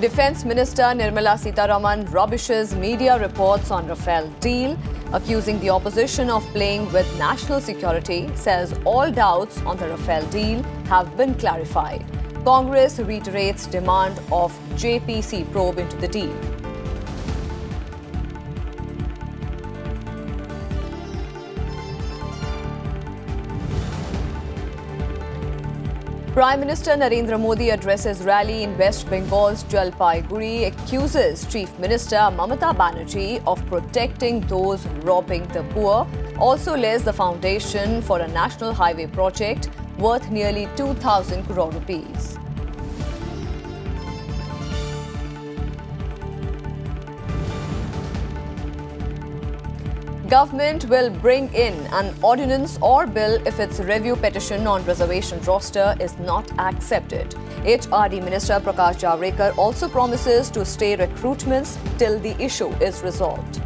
Defense Minister Nirmala Sitharaman rubbishes media reports on Rafale deal, accusing the opposition of playing with national security, says all doubts on the Rafale deal have been clarified. Congress reiterates demand of JPC probe into the deal. Prime Minister Narendra Modi addresses rally in West Bengal's Jalpaiguri, accuses Chief Minister Mamata Banerjee of protecting those robbing the poor, also lays the foundation for a national highway project worth nearly 2,000 crore rupees. Government will bring in an ordinance or bill if its review petition on reservation roster is not accepted. HRD Minister Prakash Javadekar also promises to stay recruitments till the issue is resolved.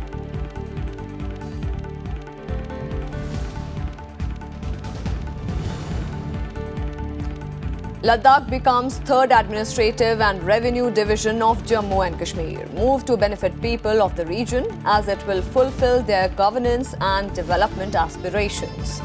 Ladakh becomes third administrative and revenue division of Jammu and Kashmir, move to benefit people of the region as it will fulfill their governance and development aspirations.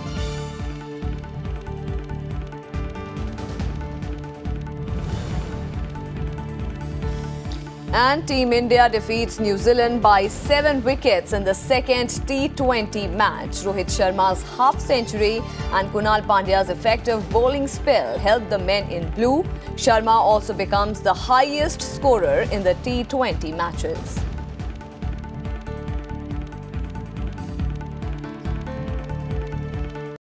And Team India defeats New Zealand by seven wickets in the second T20 match. Rohit Sharma's half century and Krunal Pandya's effective bowling spell helped the men in blue. Sharma also becomes the highest scorer in the T20 matches.